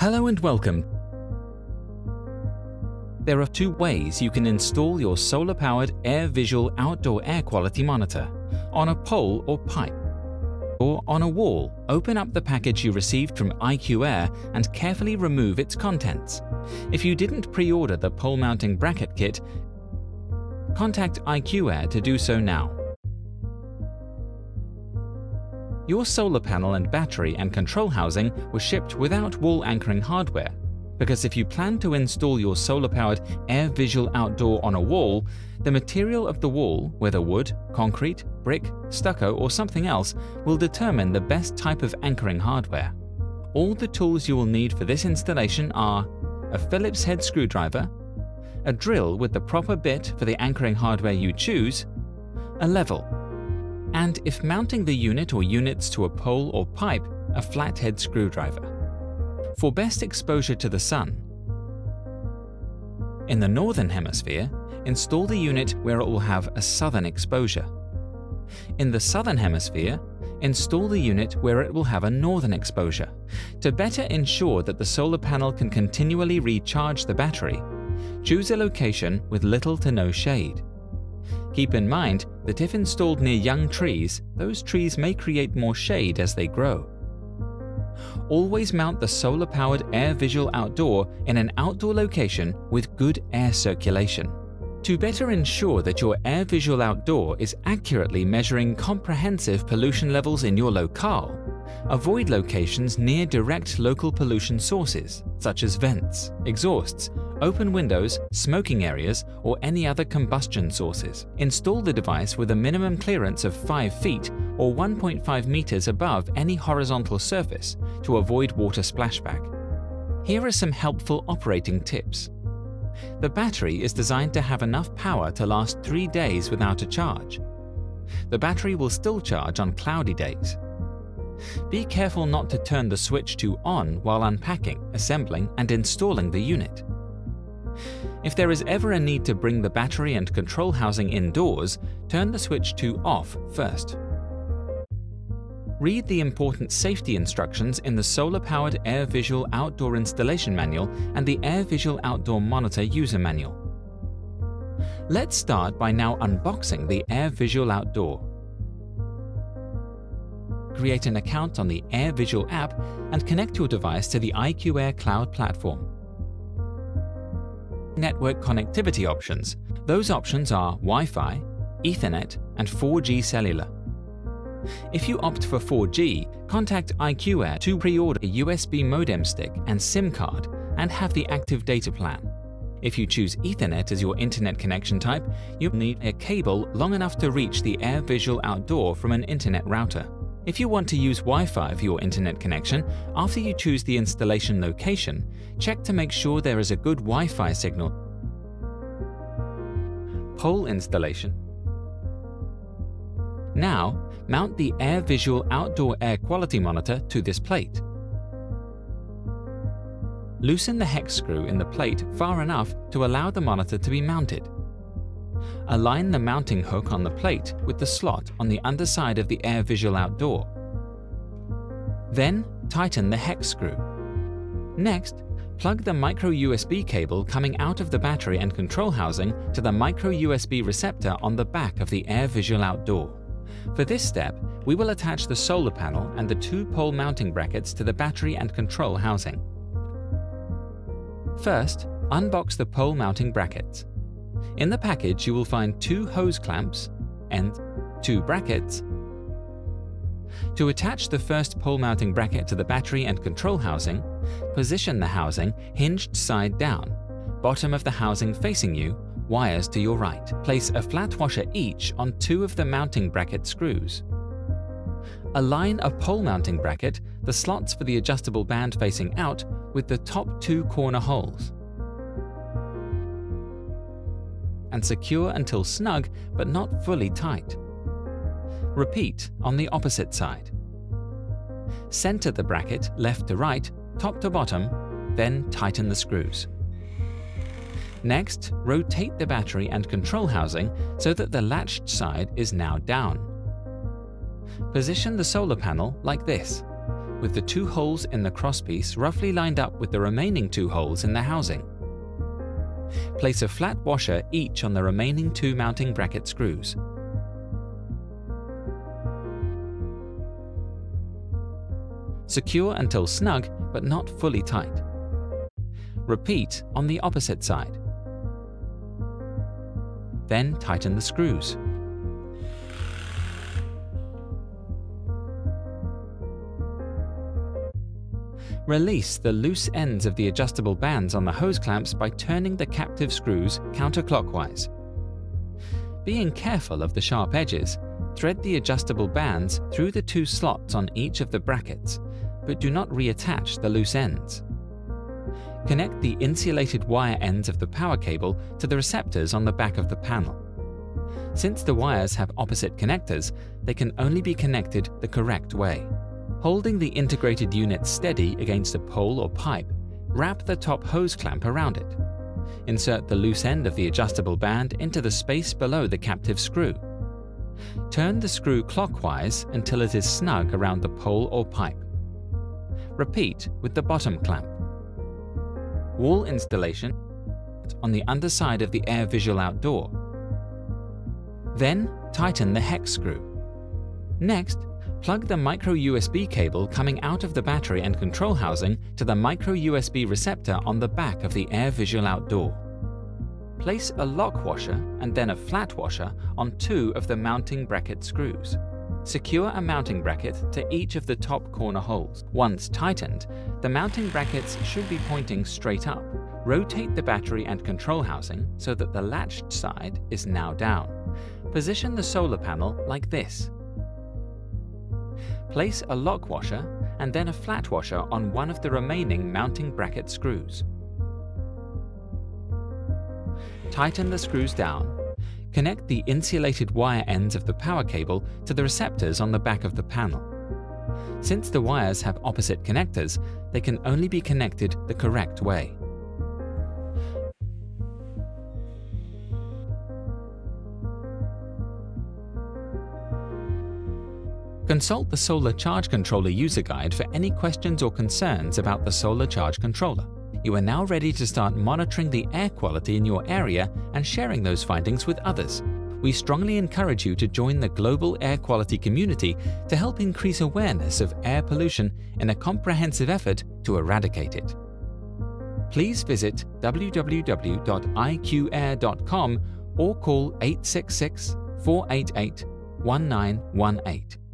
Hello and welcome. There are two ways you can install your solar-powered AirVisual Outdoor Air Quality Monitor, on a pole or pipe. Or on a wall, open up the package you received from IQAir and carefully remove its contents. If you didn't pre-order the pole mounting bracket kit, contact IQAir to do so now. Your solar panel and battery and control housing were shipped without wall anchoring hardware, because if you plan to install your solar-powered AirVisual Outdoor on a wall, the material of the wall, whether wood, concrete, brick, stucco or something else, will determine the best type of anchoring hardware. All the tools you will need for this installation are a Phillips head screwdriver, a drill with the proper bit for the anchoring hardware you choose, a level, and if mounting the unit or units to a pole or pipe, a flathead screwdriver. For best exposure to the sun, in the northern hemisphere, install the unit where it will have a southern exposure. In the southern hemisphere, install the unit where it will have a northern exposure. To better ensure that the solar panel can continually recharge the battery, choose a location with little to no shade. Keep in mind that if installed near young trees, those trees may create more shade as they grow. Always mount the solar-powered AirVisual Outdoor in an outdoor location with good air circulation. To better ensure that your AirVisual Outdoor is accurately measuring comprehensive pollution levels in your locale, avoid locations near direct local pollution sources, such as vents, exhausts, open windows, smoking areas, or any other combustion sources. Install the device with a minimum clearance of 5 feet or 1.5 meters above any horizontal surface to avoid water splashback. Here are some helpful operating tips. The battery is designed to have enough power to last 3 days without a charge. The battery will still charge on cloudy days. Be careful not to turn the switch to on while unpacking, assembling and installing the unit. If there is ever a need to bring the battery and control housing indoors, turn the switch to off first. Read the important safety instructions in the solar-powered AirVisual Outdoor Installation Manual and the AirVisual Outdoor Monitor User Manual. Let's start by now unboxing the AirVisual Outdoor. Create an account on the AirVisual app and connect your device to the IQAir Cloud platform network connectivity options. Those options are Wi-Fi, Ethernet, and 4G cellular. If you opt for 4G, contact IQAir to pre-order a USB modem stick and SIM card and have the active data plan. If you choose Ethernet as your internet connection type, you'll need a cable long enough to reach the AirVisual Outdoor from an internet router. If you want to use Wi-Fi for your internet connection, after you choose the installation location, check to make sure there is a good Wi-Fi signal. Pole installation. Now, mount the AirVisual Outdoor Air Quality Monitor to this plate. Loosen the hex screw in the plate far enough to allow the monitor to be mounted. Align the mounting hook on the plate with the slot on the underside of the AirVisual Outdoor. Then, tighten the hex screw. Next, plug the micro USB cable coming out of the battery and control housing to the micro USB receptor on the back of the AirVisual Outdoor. For this step, we will attach the solar panel and the two pole mounting brackets to the battery and control housing. First, unbox the pole mounting brackets. In the package, you will find two hose clamps and two brackets. To attach the first pole mounting bracket to the battery and control housing, position the housing hinged side down, bottom of the housing facing you, wires to your right. Place a flat washer each on two of the mounting bracket screws. Align a pole mounting bracket, the slots for the adjustable band facing out, with the top two corner holes. And secure until snug but not fully tight. Repeat on the opposite side. Center the bracket left to right, top to bottom, then tighten the screws. Next, rotate the battery and control housing so that the latched side is now down. Position the solar panel like this. with the two holes in the crosspiece roughly lined up with the remaining two holes in the housing. Place a flat washer each on the remaining two mounting bracket screws. Secure until snug but not fully tight. Repeat on the opposite side. Then tighten the screws. Release the loose ends of the adjustable bands on the hose clamps by turning the captive screws counterclockwise. Being careful of the sharp edges, thread the adjustable bands through the two slots on each of the brackets, but do not reattach the loose ends. Connect the insulated wire ends of the power cable to the receptors on the back of the panel. Since the wires have opposite connectors, they can only be connected the correct way. Holding the integrated unit steady against a pole or pipe, wrap the top hose clamp around it. Insert the loose end of the adjustable band into the space below the captive screw. Turn the screw clockwise until it is snug around the pole or pipe. Repeat with the bottom clamp. Wall installation on the underside of the AirVisual Outdoor. Then tighten the hex screw. Next, Plug the micro USB cable coming out of the battery and control housing to the micro USB receptor on the back of the AirVisual Outdoor. Place a lock washer and then a flat washer on two of the mounting bracket screws. Secure a mounting bracket to each of the top corner holes. Once tightened, the mounting brackets should be pointing straight up. Rotate the battery and control housing so that the latched side is now down. Position the solar panel like this Place a lock washer and then a flat washer on one of the remaining mounting bracket screws. Tighten the screws down. Connect the insulated wire ends of the power cable to the receptors on the back of the panel. Since the wires have opposite connectors, they can only be connected the correct way. Consult the Solar Charge Controller user guide for any questions or concerns about the Solar Charge Controller. You are now ready to start monitoring the air quality in your area and sharing those findings with others. We strongly encourage you to join the global air quality community to help increase awareness of air pollution in a comprehensive effort to eradicate it. Please visit www.iqair.com or call 866 488 1918.